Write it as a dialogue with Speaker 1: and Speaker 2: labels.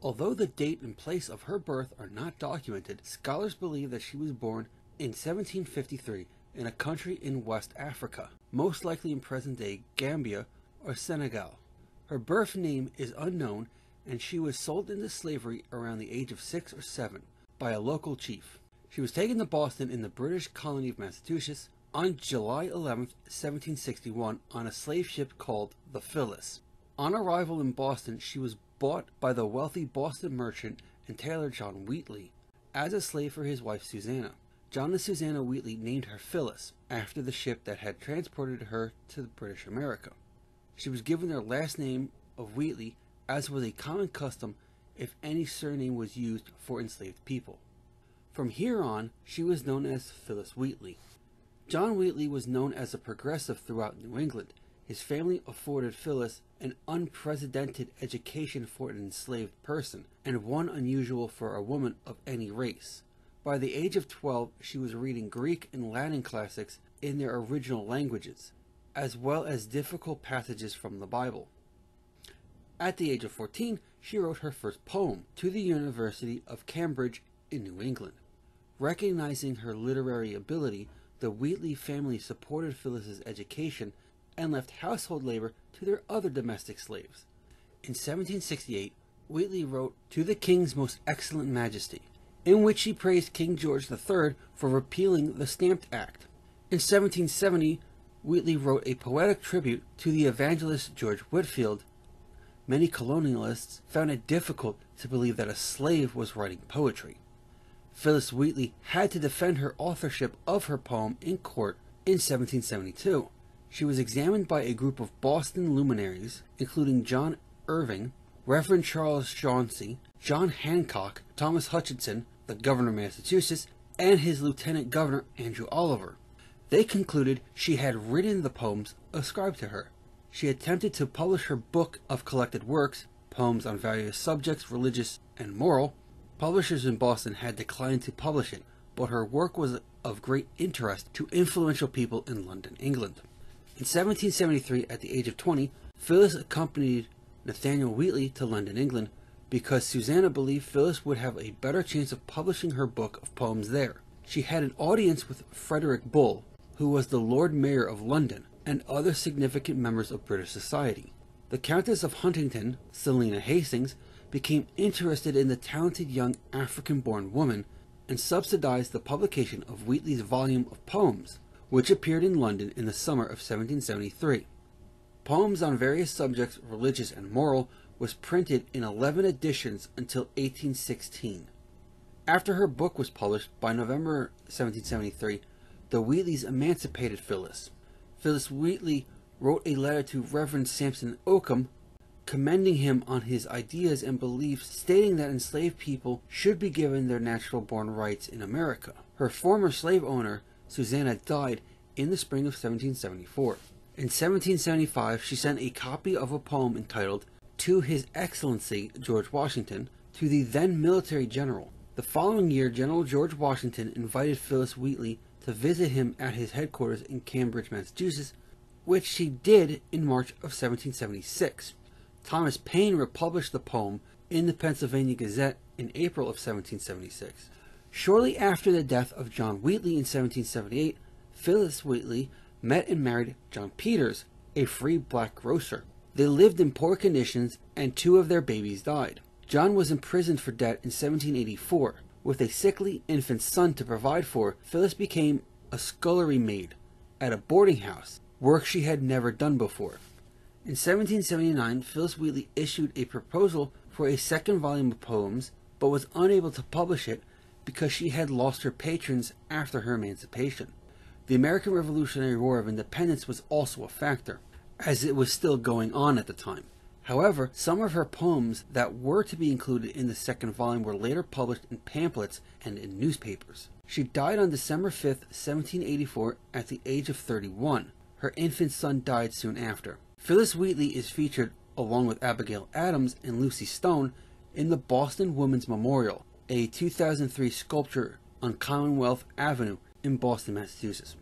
Speaker 1: Although the date and place of her birth are not documented, scholars believe that she was born in 1753 in a country in West Africa, most likely in present day Gambia or Senegal. Her birth name is unknown and she was sold into slavery around the age of six or seven by a local chief. She was taken to Boston in the British colony of Massachusetts on July 11, 1761, on a slave ship called the Phillis. On arrival in Boston, she was bought by the wealthy Boston merchant and tailor John Wheatley as a slave for his wife Susanna. John and Susanna Wheatley named her Phillis after the ship that had transported her to British America. She was given their last name of Wheatley, as was a common custom if any surname was used for enslaved people. From here on, she was known as Phillis Wheatley. John Wheatley was known as a progressive throughout New England. His family afforded Phillis an unprecedented education for an enslaved person, and one unusual for a woman of any race. By the age of 12, she was reading Greek and Latin classics in their original languages, as well as difficult passages from the Bible. At the age of 14, she wrote her first poem to the University of Cambridge in New England. Recognizing her literary ability, the Wheatley family supported Phillis's education and left household labor to their other domestic slaves. In 1768, Wheatley wrote To the King's Most Excellent Majesty, in which he praised King George III for repealing the Stamp Act. In 1770, Wheatley wrote a poetic tribute to the evangelist George Whitefield. Many colonialists found it difficult to believe that a slave was writing poetry. Phillis Wheatley had to defend her authorship of her poem in court in 1772. She was examined by a group of Boston luminaries, including John Erving, Reverend Charles Chauncey, John Hancock, Thomas Hutchinson, the governor of Massachusetts, and his lieutenant governor, Andrew Oliver. They concluded she had written the poems ascribed to her. She attempted to publish her book of collected works, poems on various subjects, religious and moral. Publishers in Boston had declined to publish it, but her work was of great interest to influential people in London, England. In 1773, at the age of 20, Phillis accompanied Nathaniel Wheatley to London, England, because Susanna believed Phillis would have a better chance of publishing her book of poems there. She had an audience with Frederick Bull, who was the Lord Mayor of London, and other significant members of British society. The Countess of Huntingdon, Selina Hastings, became interested in the talented young African born woman and subsidized the publication of Wheatley's volume of poems, which appeared in London in the summer of 1773. Poems on various subjects, religious and moral, was printed in 11 editions until 1816. After her book was published by November 1773, the Wheatleys emancipated Phillis. Phillis Wheatley wrote a letter to Reverend Samson Occom commending him on his ideas and beliefs, stating that enslaved people should be given their natural born rights in America. Her former slave owner, Susanna died in the spring of 1774. In 1775, she sent a copy of a poem entitled To His Excellency George Washington to the then military general. The following year, General George Washington invited Phillis Wheatley to visit him at his headquarters in Cambridge, Massachusetts, which she did in March of 1776. Thomas Paine republished the poem in the Pennsylvania Gazette in April of 1776. Shortly after the death of John Wheatley in 1778, Phillis Wheatley met and married John Peters, a free black grocer. They lived in poor conditions and two of their babies died. John was imprisoned for debt in 1784. With a sickly infant son to provide for, Phillis became a scullery maid at a boarding house, work she had never done before. In 1779, Phillis Wheatley issued a proposal for a second volume of poems, but was unable to publish it because she had lost her patrons after her emancipation. The American Revolutionary War of Independence was also a factor, as it was still going on at the time. However, some of her poems that were to be included in the second volume were later published in pamphlets and in newspapers. She died on December 5, 1784, at the age of 31. Her infant son died soon after. Phillis Wheatley is featured, along with Abigail Adams and Lucy Stone, in the Boston Women's Memorial, a 2003 sculpture on Commonwealth Avenue in Boston, Massachusetts.